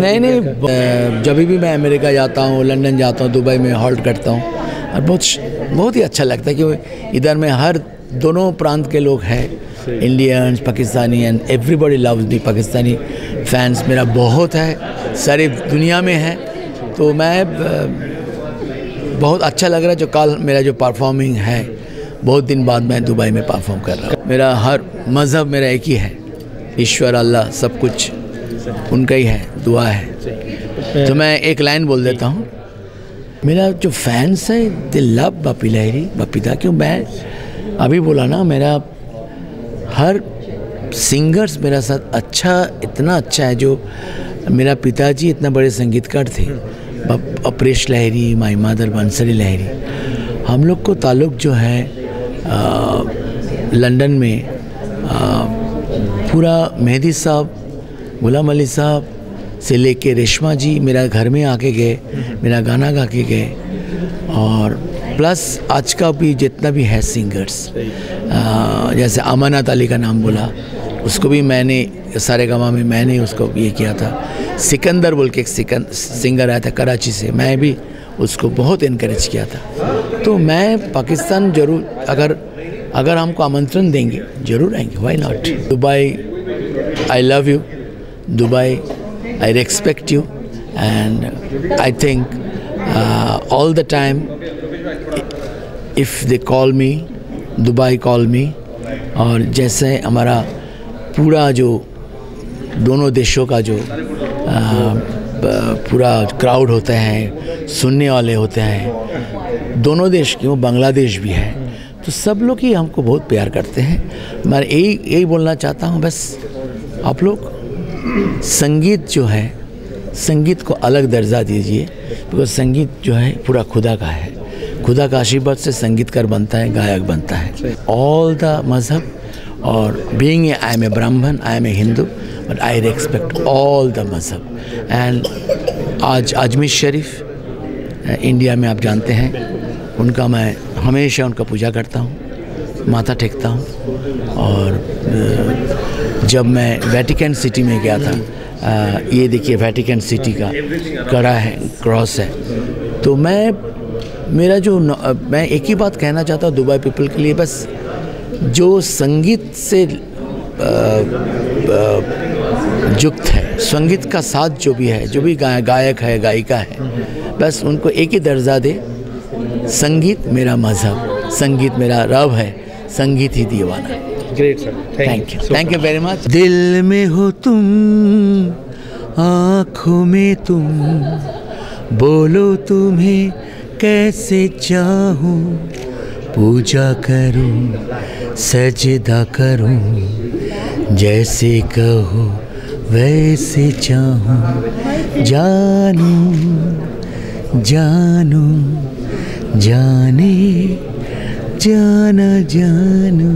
नहीं नहीं जब भी मैं अमेरिका जाता हूँ लंदन जाता हूँ दुबई में हॉल्ट करता हूँ और बहुत बहुत ही अच्छा लगता है कि इधर में हर दोनों प्रांत के लोग हैं। Indians Pakistani and everybody loves me Pakistani fans मेरा बहुत है सारी दुनिया में है। तो मैं बहुत अच्छा लग रहा है जो कल मेरा जो परफॉर्मिंग है बहुत दिन बाद मैं दुबई में परफॉर्म कर रहा हूँ। मेरा हर मज़हब मेरा एक ही है ईश्वर अल्लाह सब कुछ। उनका ही है दुआ है। तो मैं एक लाइन बोल देता हूँ। मेरा जो फैंस है दे लव बापी लहरी बपीता क्यों? मैं अभी बोला ना मेरा हर सिंगर्स मेरा साथ अच्छा इतना अच्छा है जो मेरा पिताजी इतना बड़े संगीतकार थे। अपरेश लहरी माई मादर बंसरी लहरी। हम लोग को ताल्लुक जो है आ, लंदन में आ, पूरा मेहदी साहब गुलाम अली साहब से लेके रेशमा जी मेरा घर में आके गए मेरा गाना गा के गए। और प्लस आज का भी जितना भी है सिंगर्स आ, जैसे अमानत अली का नाम बोला उसको भी मैंने सारे गमा में मैंने उसको ये किया था। सिकंदर बोल के एक सिकंद सिंगर आया था कराची से मैं भी उसको बहुत इनक्रेज किया था। तो मैं पाकिस्तान ज़रूर अगर अगर हमको आमंत्रण देंगे ज़रूर आएँगे why not Dubai I love you Dubai. I respect you, and I think uh, all the time, if they call me, Dubai call me, और जैसे हमारा पूरा जो दोनों देशों का जो ब- पूरा क्राउड होते हैं सुनने वाले होते हैं दोनों देश क्यों? बांग्लादेश भी है। तो सब लोग ही हमको बहुत प्यार करते हैं। मैं यही यही बोलना चाहता हूँ बस आप लोग संगीत जो है, संगीत को अलग दर्जा दीजिए बिकॉज़ संगीत जो है पूरा खुदा का है। खुदा का आशीर्वाद से संगीतकार बनता है, गायक बनता है। ऑल द मज़हब और being I am a Brahmin I am a Hindu but I respect all the मज़हब एंड आज अजमेर शरीफ इंडिया में आप जानते हैं, उनका मैं हमेशा उनका पूजा करता हूँ। माथा टेकता हूँ। और जब मैं वेटिकन सिटी में गया था ये देखिए वेटिकन सिटी का कड़ा है क्रॉस है। तो मैं मेरा जो मैं एक ही बात कहना चाहता हूँ दुबई पीपल के लिए बस जो संगीत से अ, युक्त है संगीत का साथ जो भी है जो भी गाय गायक है गायिका है बस उनको एक ही दर्जा दे संगीत मेरा मज़हब संगीत मेरा रब है। संगीत ही दीवाना। Great sir thank you thank you very much दिल में हो तुम आँखों में तुम। बोलो तुम्हें कैसे चाहूँ पूजा करूँ सजदा करूँ। जैसे कहो वैसे चाहूँ। जानू जानू जाने जाना जानू।